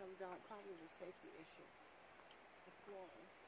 some don't. Probably the safety issue. The flooring.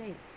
Date.